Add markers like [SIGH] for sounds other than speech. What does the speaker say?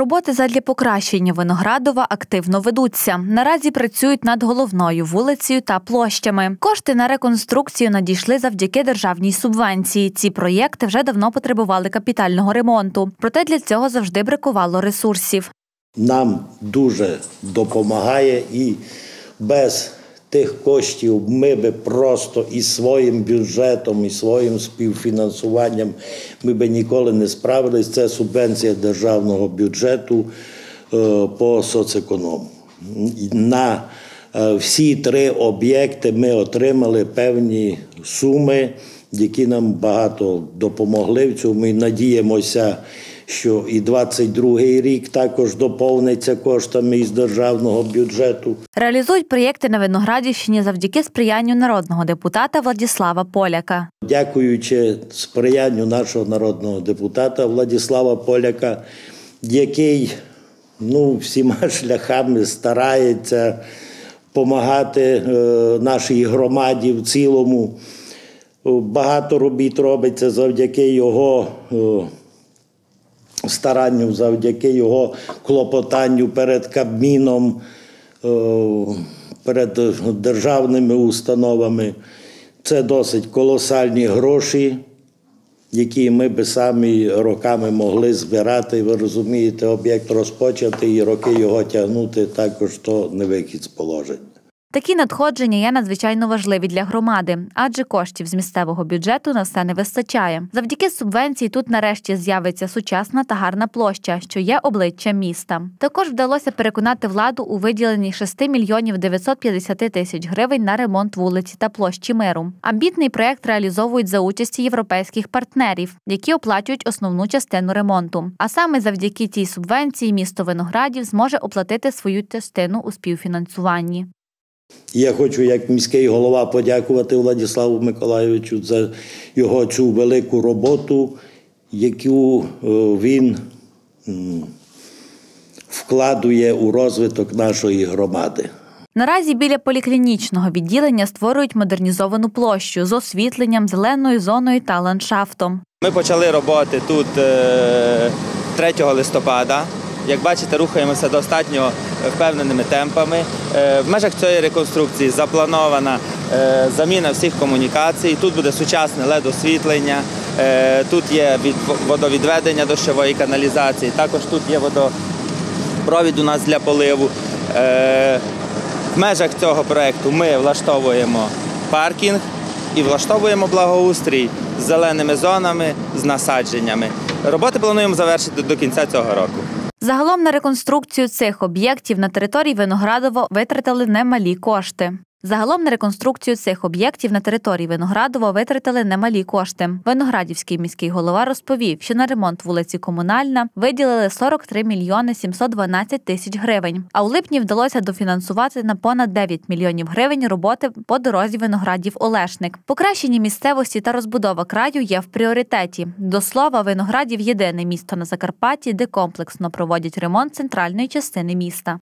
Роботи задля покращення Виноградова активно ведуться. Наразі працюють над головною вулицею та площами. Кошти на реконструкцію надійшли завдяки державній субвенції. Ці проєкти вже давно потребували капітального ремонту. Проте для цього завжди бракувало ресурсів. нам дуже допомагає і без тих коштів ми би просто і своїм бюджетом, і своїм співфінансуванням ми би ніколи не справились. Це субвенція державного бюджету е, по соцеконому. На е, всі три об'єкти ми отримали певні суми, які нам багато допомогли в цьому. І надіємося, що і 22-й рік також доповниться коштами із державного бюджету. Реалізують проєкти на Виноградівщині завдяки сприянню народного депутата Владіслава Поляка. Дякуючи сприянню нашого народного депутата Владислава Поляка, який ну, всіма [LAUGHS] шляхами старається допомагати е, нашій громаді в цілому. Багато робіт робиться завдяки його е, старанню, завдяки його клопотанню перед Кабміном, е, перед державними установами. Це досить колосальні гроші, які ми би самі роками могли збирати. Ви розумієте, об'єкт розпочати і роки його тягнути також то не вихід з положення. Такі надходження є надзвичайно важливі для громади, адже коштів з місцевого бюджету на все не вистачає. Завдяки субвенції тут нарешті з'явиться сучасна та гарна площа, що є обличчя міста. Також вдалося переконати владу у виділенні 6 мільйонів 950 тисяч гривень на ремонт вулиці та площі миру. Амбітний проект реалізовують за участі європейських партнерів, які оплачують основну частину ремонту. А саме завдяки цій субвенції місто Виноградів зможе оплатити свою частину у співфінансуванні. Я хочу, як міський голова, подякувати Владиславу Миколайовичу за його цю велику роботу, яку е, він вкладує у розвиток нашої громади. Наразі біля поліклінічного відділення створюють модернізовану площу з освітленням, зеленою зоною та ландшафтом. Ми почали роботи тут 3 е, листопада. Як бачите, рухаємося достатньо впевненими темпами. Е, в межах цієї реконструкції запланована е, заміна всіх комунікацій. Тут буде сучасне ледосвітлення, е, тут є водовідведення дощової каналізації, також тут є водопровід у нас для поливу. В межах цього проєкту ми влаштовуємо паркінг і влаштовуємо благоустрій з зеленими зонами, з насадженнями. Роботи плануємо завершити до кінця цього року. Загалом на реконструкцію цих об'єктів на території Виноградово витратили немалі кошти. Загалом на реконструкцію цих об'єктів на території Виноградова витратили немалі кошти. Виноградівський міський голова розповів, що на ремонт вулиці Комунальна виділили 43 мільйони 712 тисяч гривень. А у липні вдалося дофінансувати на понад 9 мільйонів гривень роботи по дорозі виноградів Олешник. Покращення місцевості та розбудова краю є в пріоритеті. До слова, виноградів єдине місто на Закарпатті, де комплексно проводять ремонт центральної частини міста.